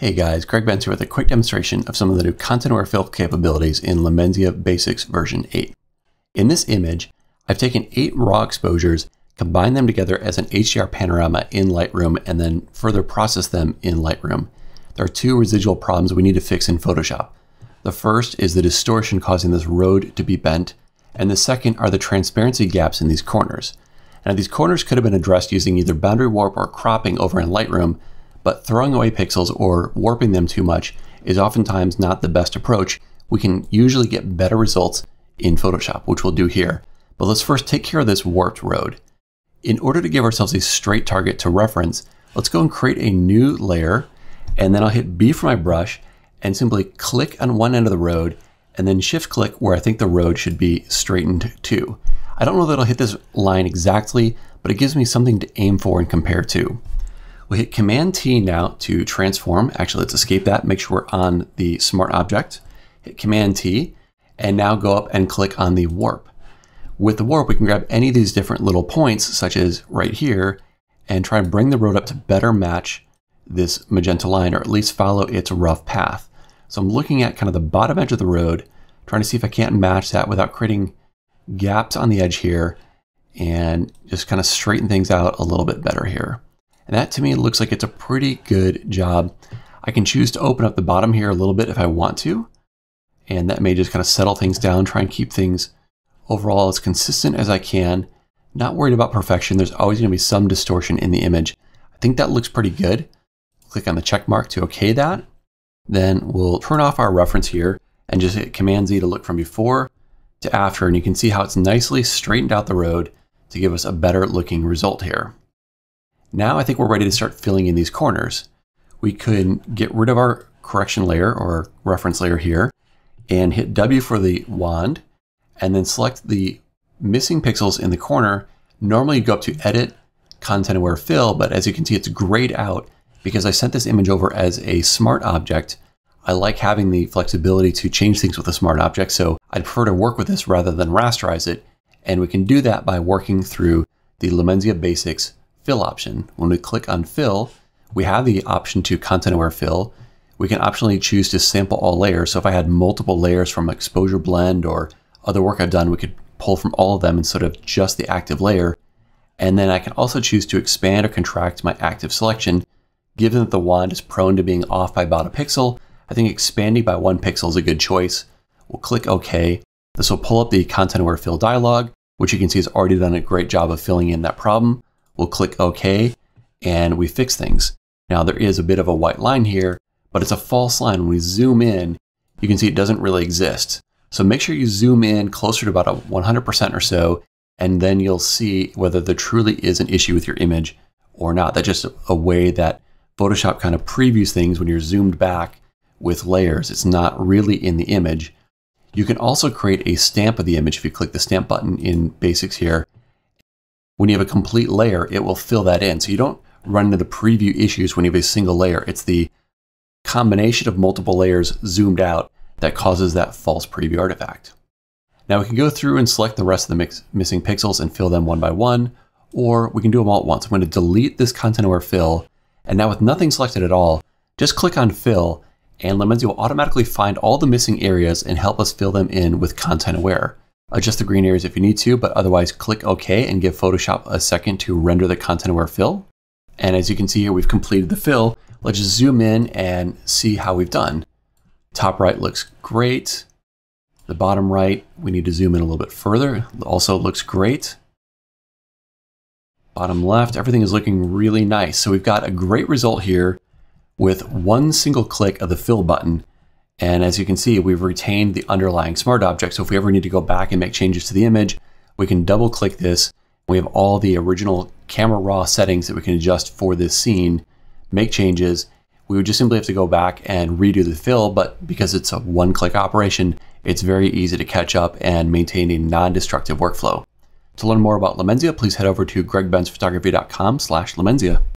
Hey guys, Greg Benz here with a quick demonstration of some of the new content aware fill capabilities in Lumenzia Basics version 8. In this image, I've taken eight raw exposures, combined them together as an HDR panorama in Lightroom, and then further processed them in Lightroom. There are two residual problems we need to fix in Photoshop. The first is the distortion causing this road to be bent, and the second are the transparency gaps in these corners. Now these corners could have been addressed using either boundary warp or cropping over in Lightroom, but throwing away pixels or warping them too much is oftentimes not the best approach. We can usually get better results in Photoshop, which we'll do here. But let's first take care of this warped road. In order to give ourselves a straight target to reference, let's go and create a new layer, and then I'll hit B for my brush and simply click on one end of the road and then shift click where I think the road should be straightened to. I don't know that I'll hit this line exactly, but it gives me something to aim for and compare to. We'll hit Command T now to transform. Actually, let's escape that. Make sure we're on the smart object. Hit Command T and now go up and click on the warp. With the warp, we can grab any of these different little points, such as right here, and try and bring the road up to better match this magenta line, or at least follow its rough path. So I'm looking at kind of the bottom edge of the road, trying to see if I can't match that without creating gaps on the edge here, and just kind of straighten things out a little bit better here. And that to me looks like it's a pretty good job. I can choose to open up the bottom here a little bit if I want to. And that may just kind of settle things down, try and keep things overall as consistent as I can. Not worried about perfection. There's always going to be some distortion in the image. I think that looks pretty good. Click on the check mark to OK that. Then we'll turn off our reference here and just hit Command Z to look from before to after. And you can see how it's nicely straightened out the road to give us a better looking result here. Now I think we're ready to start filling in these corners. We could get rid of our correction layer or reference layer here and hit W for the wand and then select the missing pixels in the corner. Normally you go up to edit, content aware fill, but as you can see, it's grayed out because I sent this image over as a smart object. I like having the flexibility to change things with a smart object, so I'd prefer to work with this rather than rasterize it. And we can do that by working through the Lumenzia Basics fill option. When we click on fill, we have the option to content aware fill. We can optionally choose to sample all layers. So if I had multiple layers from exposure blend or other work I've done, we could pull from all of them instead of just the active layer. And then I can also choose to expand or contract my active selection. Given that the wand is prone to being off by about a pixel, I think expanding by one pixel is a good choice. We'll click OK. This will pull up the content aware fill dialog, which you can see has already done a great job of filling in that problem. We'll click OK and we fix things. Now there is a bit of a white line here, but it's a false line. When we zoom in, you can see it doesn't really exist. So make sure you zoom in closer to about a 100% or so, and then you'll see whether there truly is an issue with your image or not. That's just a way that Photoshop kind of previews things when you're zoomed back with layers. It's not really in the image. You can also create a stamp of the image if you click the stamp button in Basics here when you have a complete layer, it will fill that in. So you don't run into the preview issues when you have a single layer. It's the combination of multiple layers zoomed out that causes that false preview artifact. Now we can go through and select the rest of the missing pixels and fill them one by one, or we can do them all at once. I'm going to delete this content aware fill, and now with nothing selected at all, just click on fill, and Lumenzia will automatically find all the missing areas and help us fill them in with content aware. Adjust the green areas if you need to, but otherwise click OK and give Photoshop a second to render the content aware fill. And as you can see here, we've completed the fill. Let's just zoom in and see how we've done. Top right looks great. The bottom right, we need to zoom in a little bit further. Also looks great. Bottom left, everything is looking really nice. So we've got a great result here with one single click of the fill button and as you can see, we've retained the underlying smart object. So if we ever need to go back and make changes to the image, we can double click this. We have all the original camera raw settings that we can adjust for this scene, make changes. We would just simply have to go back and redo the fill, but because it's a one click operation, it's very easy to catch up and maintain a non-destructive workflow. To learn more about Lumenzia, please head over to gregbenzphotography.com slash Lumenzia.